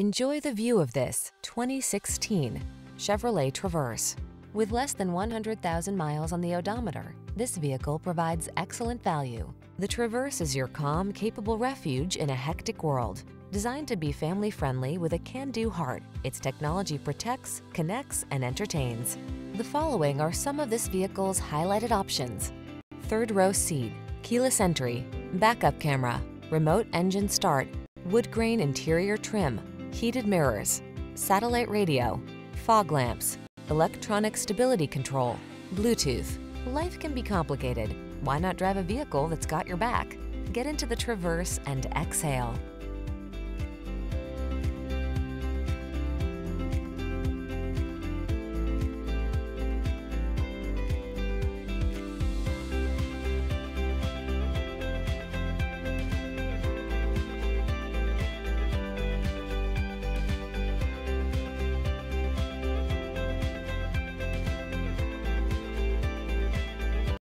Enjoy the view of this 2016 Chevrolet Traverse. With less than 100,000 miles on the odometer, this vehicle provides excellent value. The Traverse is your calm, capable refuge in a hectic world. Designed to be family-friendly with a can-do heart, its technology protects, connects, and entertains. The following are some of this vehicle's highlighted options. Third row seat, keyless entry, backup camera, remote engine start, wood grain interior trim, heated mirrors, satellite radio, fog lamps, electronic stability control, Bluetooth. Life can be complicated. Why not drive a vehicle that's got your back? Get into the Traverse and exhale.